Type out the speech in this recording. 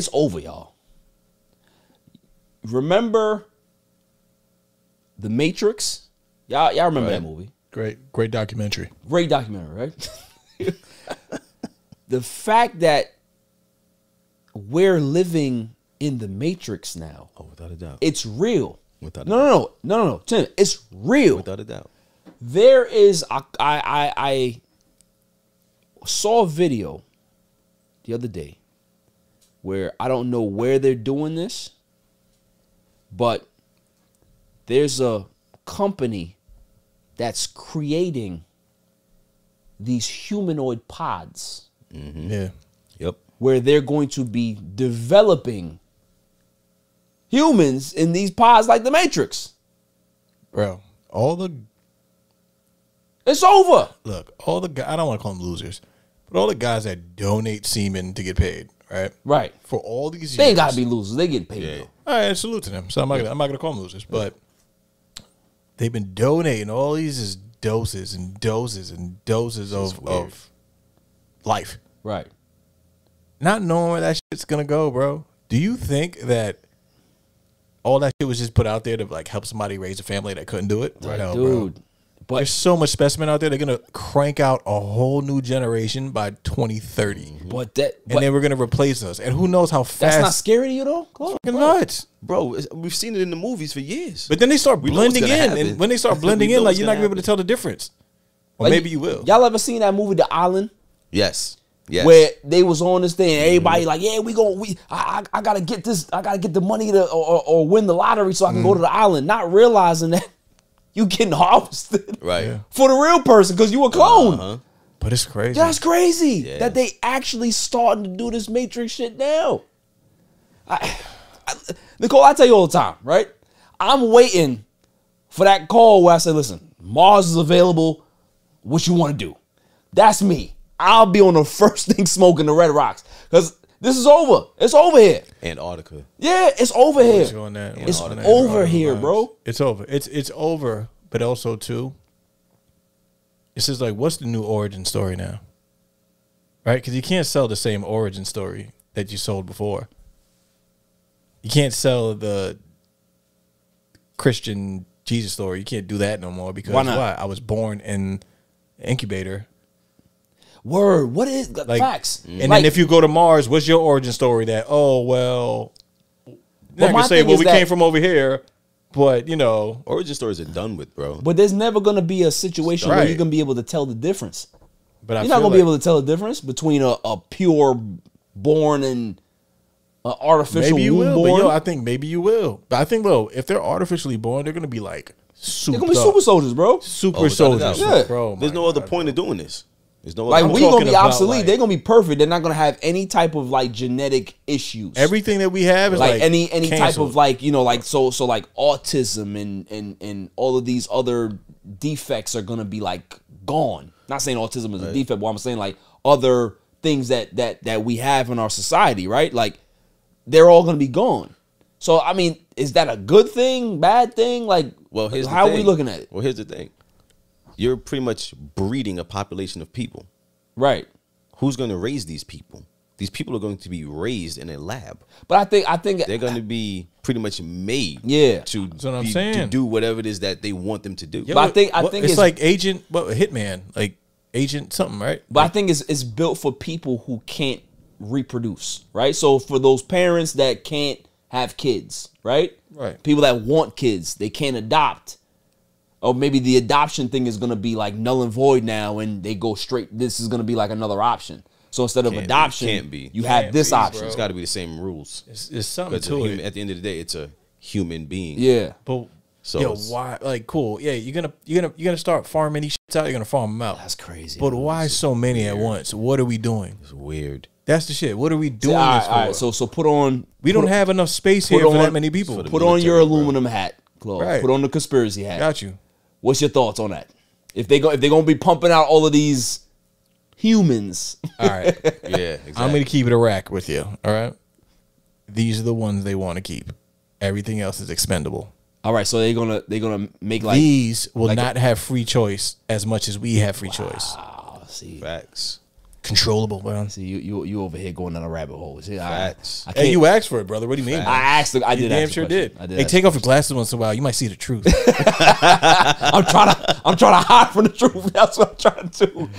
it's over, y'all. Remember The Matrix? Y'all, y'all remember that movie? Great, great documentary. Great documentary, right? the fact that we're living in the Matrix now, Oh, without a doubt. it's real. Without a No, no, no, no, no, no, Tim, it's real. Without a doubt. There is I I I, I saw a video the other day where I don't know where they're doing this, but there's a company that's creating these humanoid pods mm-hmm. Yeah. Yep. where they're going to be developing humans in these pods like the Matrix. Bro, all the It's over. look, all the guys, I don't want to call them losers, but all the guys that donate semen to get paid, right? Right. For all these years. They ain't gotta be losers. They getting paid Yeah. though. All right, salute to them. So I'm not gonna, I'm not gonna call them losers, but they've been donating all these is doses and doses and doses of, of life, Right. not knowing where that shit's gonna go, bro. Do you think that all that shit was just put out there to like help somebody raise a family that couldn't do it? No, bro. Dude. But There's so much specimen out there. They're gonna crank out a whole new generation by 2030, mm-hmm. but that and but then we're gonna replace us. And who knows how fast? that's not scary to you though? Claude? fucking nuts. Bro, we've seen it in the movies for years. But then they start We blending in, happen. and when they start blending in, like you're not gonna gonna be able to tell the difference. Or Like, maybe you will. Y'all ever seen that movie The Island? yes. Yes. Where they was on this thing and mm-hmm. everybody like, yeah, we going we I, I I gotta get this, I gotta get the money to or, or, or win the lottery so I can mm. go to the island, not realizing that you getting harvested right. Yeah. for the real person because you a clone. Uh-huh. But it's crazy. That's crazy Yeah. that they actually starting to do this Matrix shit now. I, I, Nicole, I tell you all the time, right? I'm waiting for that call where I say, listen, Mars is available. What you want to do? That's me. I'll be on the first thing smoking the Red Rocks because this is over. It's over here. Antarctica. Yeah, it's over here. What's on that? It's What's over here, bro. It's over. It's it's over. But also too, it's just like, what's the new origin story now? Right? Because you can't sell the same origin story that you sold before. You can't sell the Christian Jesus story. You can't do that no more because Why not? I was born in incubator. Word. What is Like, facts? And Like, then if you go to Mars, what's your origin story? That oh well, you're But not my gonna say well we that- came from over here, but you know Origin stories are done with, bro. But there's never gonna be a situation where you're gonna be able to tell the difference. But I You're not gonna be able to tell the difference between a, a pure born and an artificial maybe you womb will. But yo, I think maybe you will. But I think though, if they're artificially born, they're gonna be like super, they're gonna be super soldiers, bro. super Oh, soldiers, doubt. Yeah. bro. There's my no other point bro. of doing this. There's no Like other we gonna be obsolete. like- they're gonna be perfect. They're not gonna have any type of like genetic issues. Everything that we have is like, like, any any type of like you know like so so like autism and and and all of these other defects are gonna be like gone. Not saying autism is a defect, but I'm saying like other things that that that we have in our society, right? Like they're all gonna be gone. So I mean, is that a good thing, bad thing? Like, Well, here's the how are we looking at it? Well, here's the thing. You're pretty much breeding a population of people. Right. Who's going to raise these people? These people are going to be raised in a lab. But I think I think They're going to be pretty much made Yeah. to, That's what I'm be- to do whatever it is that they want them to do. Yeah, But I think- I what- think it's, it's- like agent, what hitman, like agent something, right? But I think it's it's built for people who can't reproduce, right? So for those parents that can't have kids, right? Right. People that want kids, they can't adopt. Or maybe the adoption thing is gonna be like null and void now and they go straight this is gonna be like another option. So instead of Can't be. adoption, Can't be. you have Can't this be, option. bro. It's got to be the same rules. It's, it's something But it's a to human- it. at the end of the day, it's a human being. Yeah. But So yo, why? Like, cool. Yeah, you're gonna you're gonna you're gonna start farming these shits out. You're gonna farm them out. That's crazy. But why so many at once? What are we doing? It's weird. That's the shit. What are we doing all right, this for? all right, so so put on we don't have enough space here put for on- that many people. for the- put on your military, bro. aluminum hat, Claude. Right. Put on the conspiracy hat. Got you. What's your thoughts on that? If they go if they're gonna be pumping out all of these humans. All right. Yeah, exactly. I'm gonna keep it a rack with you. All right. These are the ones they want to keep. Everything else is expendable. All right, so they're gonna they're gonna make like These will like a- not have free choice as much as we have free choice. oh, see. Facts. Controllable, bro. See, you you you over here going down a rabbit hole. See, I, Facts. I Hey, you asked for it, brother. What do you mean? I asked. The, I you did. damn sure question. did. I did. Hey, take off your glasses once in a while. You might see the truth. I'm trying to. I'm trying to hide from the truth. That's what I'm trying to do.